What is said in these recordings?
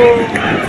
Valeu!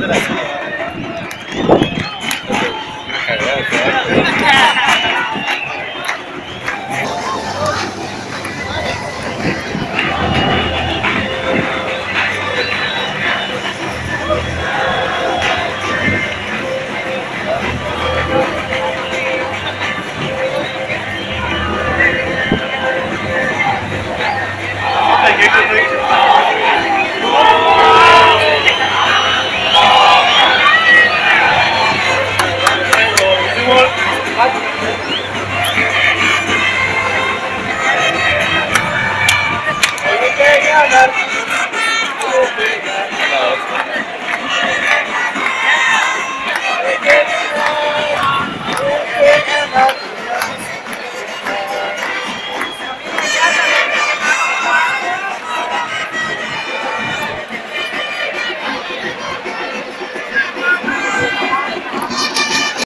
Gracias.